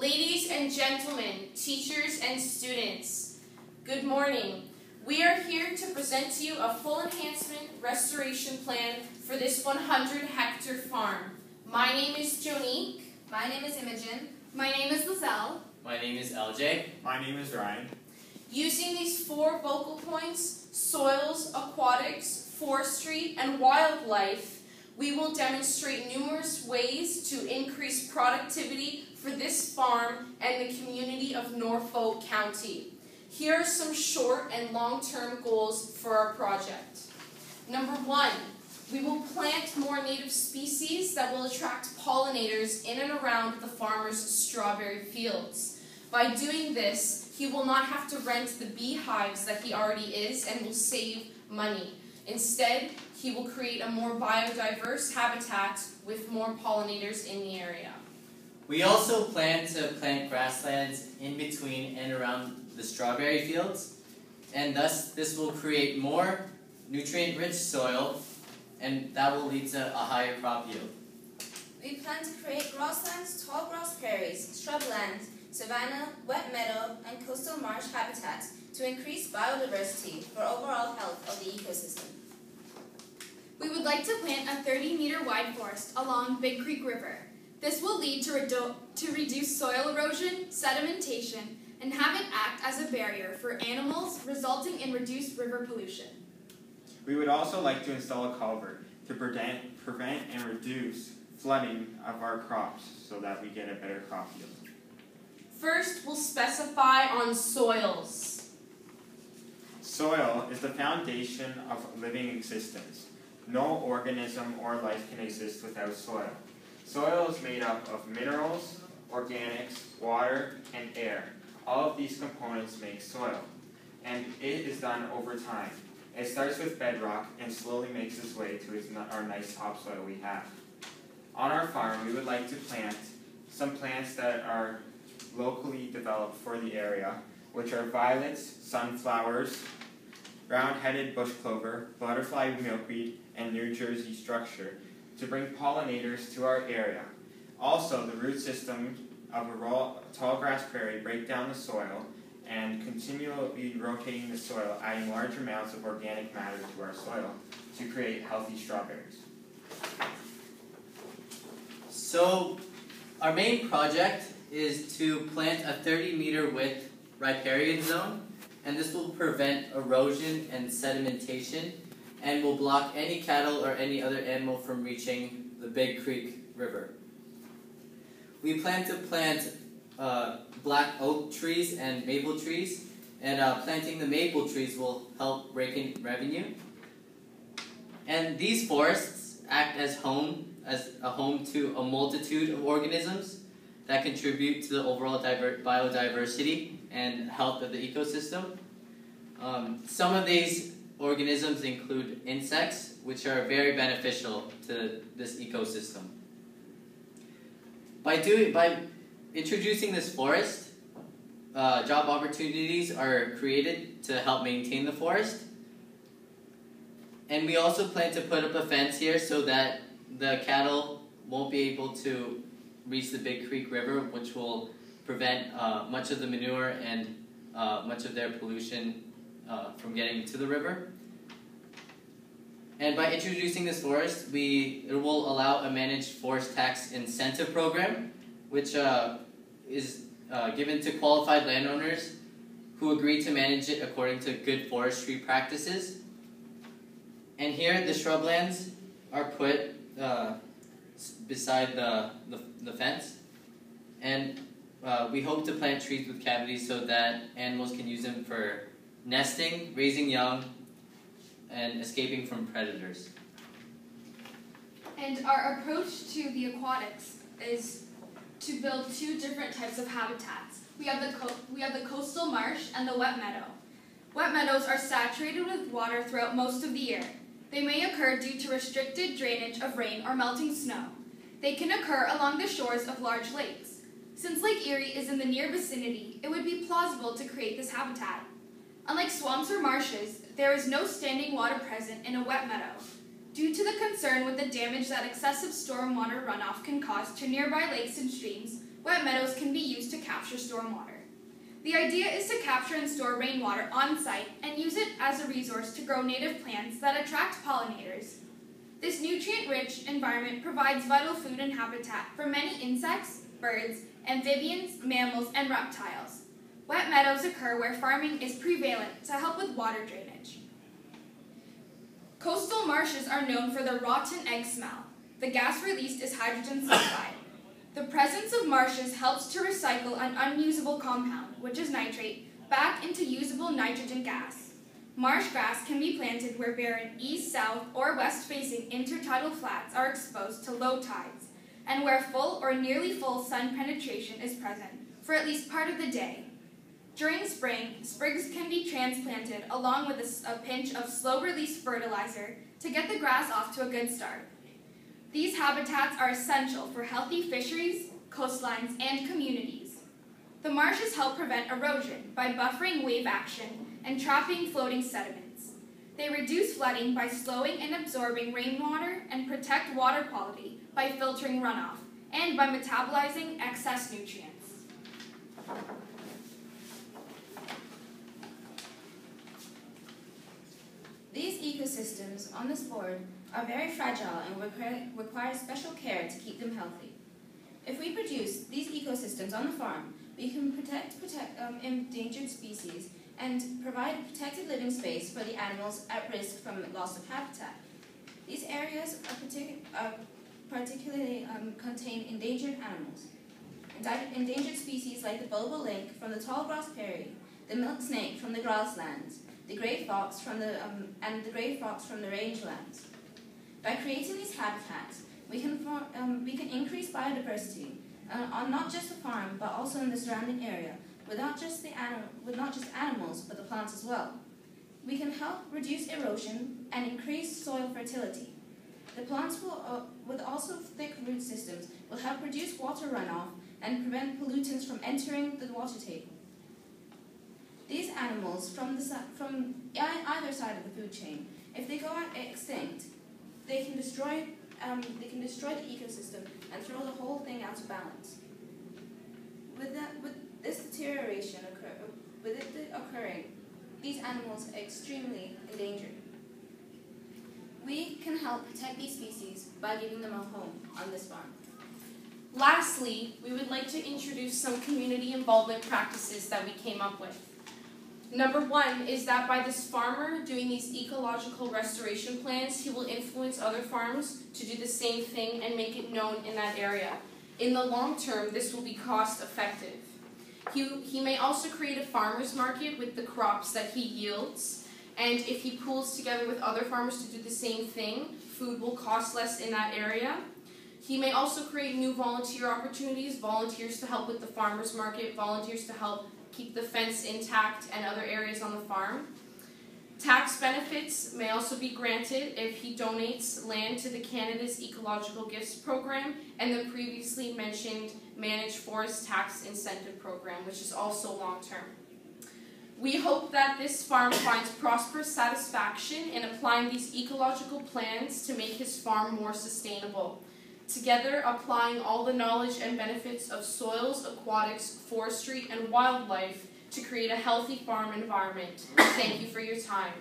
Ladies and gentlemen, teachers and students, good morning. We are here to present to you a full enhancement restoration plan for this 100 hectare farm. My name is Jonique. My name is Imogen. My name is Lizelle. My name is LJ. My name is Ryan. Using these four focal points, soils, aquatics, forestry, and wildlife, we will demonstrate numerous ways to increase productivity for this farm and the community of Norfolk County. Here are some short and long-term goals for our project. Number one, we will plant more native species that will attract pollinators in and around the farmer's strawberry fields. By doing this, he will not have to rent the beehives that he already is and will save money. Instead, he will create a more biodiverse habitat with more pollinators in the area. We also plan to plant grasslands in between and around the strawberry fields, and thus this will create more nutrient-rich soil, and that will lead to a higher crop yield. We plan to create grasslands, tall grass prairies, shrublands, savanna, wet meadow, and coastal marsh habitats to increase biodiversity for overall health of the ecosystem. We would like to plant a 30 meter wide forest along Big Creek River. This will lead to, redu to reduce soil erosion, sedimentation, and have it act as a barrier for animals, resulting in reduced river pollution. We would also like to install a culvert to prevent, prevent and reduce flooding of our crops so that we get a better crop yield. First, we'll specify on soils. Soil is the foundation of living existence. No organism or life can exist without soil. Soil is made up of minerals, organics, water, and air. All of these components make soil, and it is done over time. It starts with bedrock and slowly makes its way to our nice topsoil we have. On our farm, we would like to plant some plants that are locally developed for the area, which are violets, sunflowers, round-headed bush clover, butterfly milkweed, and New Jersey structure to bring pollinators to our area. Also, the root system of a raw, tall grass prairie break down the soil and continually rotating the soil, adding large amounts of organic matter to our soil to create healthy strawberries. So, our main project is to plant a 30 meter width riparian zone, and this will prevent erosion and sedimentation and will block any cattle or any other animal from reaching the Big Creek River. We plan to plant uh, black oak trees and maple trees, and uh, planting the maple trees will help rake in revenue. And these forests act as home as a home to a multitude of organisms that contribute to the overall biodiversity and health of the ecosystem. Um, some of these organisms include insects, which are very beneficial to this ecosystem. By doing by introducing this forest, uh, job opportunities are created to help maintain the forest. And we also plan to put up a fence here so that the cattle won't be able to reach the Big Creek River, which will prevent uh, much of the manure and uh, much of their pollution uh, from getting to the river. And by introducing this forest, we it will allow a managed forest tax incentive program, which uh, is uh, given to qualified landowners who agree to manage it according to good forestry practices. And here, the shrublands are put uh, beside the, the, the, fence. And uh, we hope to plant trees with cavities so that animals can use them for nesting, raising young, and escaping from predators. And our approach to the aquatics is to build two different types of habitats. We have the, we have the coastal marsh and the wet meadow. Wet meadows are saturated with water throughout most of the year. They may occur due to restricted drainage of rain or melting snow. They can occur along the shores of large lakes. Since Lake Erie is in the near vicinity, it would be plausible to create this habitat. Unlike swamps or marshes, there is no standing water present in a wet meadow. Due to the concern with the damage that excessive stormwater runoff can cause to nearby lakes and streams, Wet meadows can be used to capture stormwater. The idea is to capture and store rainwater on site and use it as a resource to grow native plants that attract pollinators. This nutrient-rich environment provides vital food and habitat for many insects, birds, amphibians, mammals, and reptiles. Wet meadows occur where farming is prevalent to help with water drainage. Coastal marshes are known for their rotten egg smell. The gas released is hydrogen sulfide. The presence of marshes helps to recycle an unusable compound, which is nitrate, back into usable nitrogen gas. Marsh grass can be planted where barren east, south, or west facing intertidal flats are exposed to low tides, and where full or nearly full sun penetration is present for at least part of the day. During spring, sprigs can be transplanted along with a, a pinch of slow release fertilizer to get the grass off to a good start. These habitats are essential for healthy fisheries, coastlines, and communities. The marshes help prevent erosion by buffering wave action and trapping floating sediments. They reduce flooding by slowing and absorbing rainwater and protect water quality by filtering runoff and by metabolizing excess nutrients. These ecosystems on this board are very fragile and require, require special care to keep them healthy. If we produce these ecosystems on the farm, we can protect, protect um, endangered species and provide protected living space for the animals at risk from loss of habitat. These areas are, partic are particularly um, contain endangered animals. Endangered species like the bobolink from the tall grass prairie, the milk snake from the grasslands, the gray fox from the um, and the gray fox from the rangelands. By creating these habitats, we can, um, we can increase biodiversity uh, on not just the farm, but also in the surrounding area, with not, just the with not just animals, but the plants as well. We can help reduce erosion and increase soil fertility. The plants will, uh, with also thick root systems will help reduce water runoff and prevent pollutants from entering the water table. These animals from, the, from either side of the food chain, if they go extinct, they can destroy um, they can destroy the ecosystem and throw the whole thing out of balance. With that, with this deterioration occur, with it occurring, these animals are extremely endangered. We can help protect these species by giving them a home on this farm. Lastly, we would like to introduce some community involvement practices that we came up with. Number one is that by this farmer doing these ecological restoration plans, he will influence other farms to do the same thing and make it known in that area. In the long term, this will be cost effective. He, he may also create a farmer's market with the crops that he yields, and if he pools together with other farmers to do the same thing, food will cost less in that area. He may also create new volunteer opportunities, volunteers to help with the farmer's market, volunteers to help keep the fence intact and other areas on the farm. Tax benefits may also be granted if he donates land to the Canada's Ecological Gifts Program and the previously mentioned Managed Forest Tax Incentive Program, which is also long term. We hope that this farm finds prosperous satisfaction in applying these ecological plans to make his farm more sustainable together applying all the knowledge and benefits of soils, aquatics, forestry, and wildlife to create a healthy farm environment. Thank you for your time.